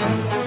Thank you.